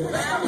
Yeah.